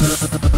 ¡Gracias!